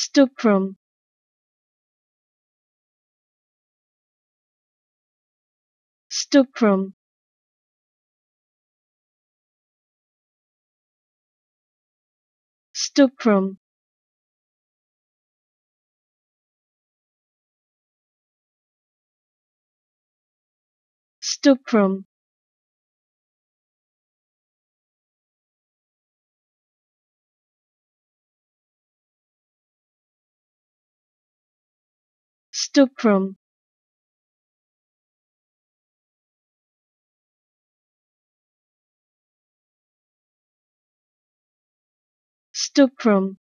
Stookrum Stuprum Stuprum Stookrum Stookrum Stookrum